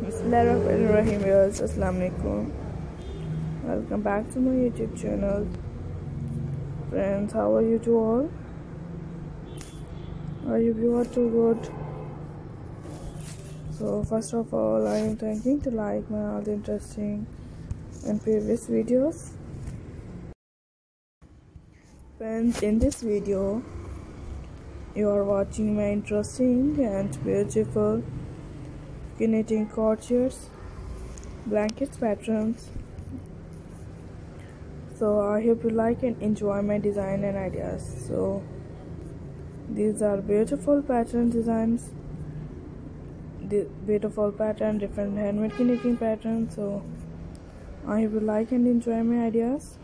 Bismillahirrahmanirrahim. Viewers Assalamualaikum Welcome back to my YouTube channel. Friends how are you to all? Hope you are too good So first of all I am thanking to like my all the interesting and previous videos. Friends in this video you are watching my interesting and beautiful knitting corsets blankets patterns so i hope you like and enjoy my design and ideas. So these are beautiful pattern designs. The beautiful pattern different handmade knitting patterns so i hope you like and enjoy my ideas.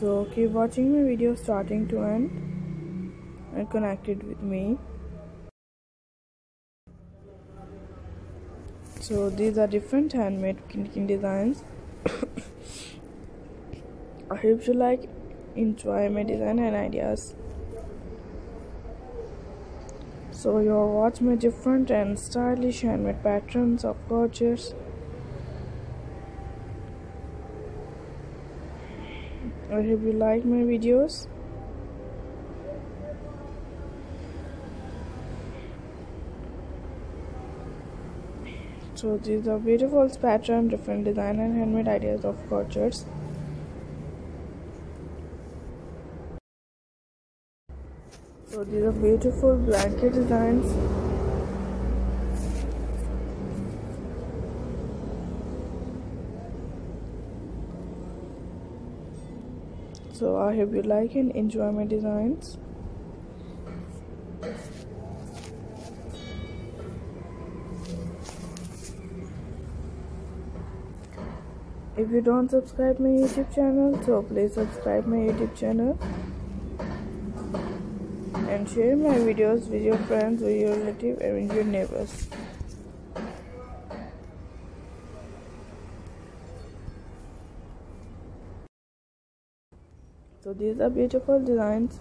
So keep watching my video starting to end and connected with me. So these are different handmade knitting designs. I hope you like enjoy my design and ideas. So you'll watch my different and stylish handmade patterns of gorgeous. I hope you like my videos so these are beautiful pattern different design and handmade ideas of corsets so these are beautiful blanket designs. So i hope you like and enjoy my designs if you don't subscribe my youtube channel so please subscribe my youtube channel. And share my videos with your friends with your relatives and your neighbors. So these are beautiful designs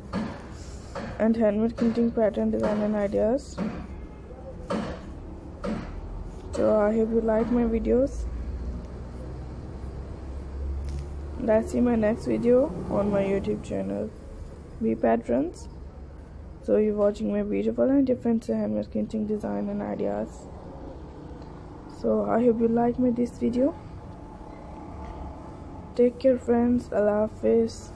and handmade knitting pattern design and ideas. So i hope you like my videos let's see my next video on my youtube channel. BePatterns. So you're watching my beautiful and different handmade knitting design and ideas. So i hope you like me this video. Take care friends. Allah hafiz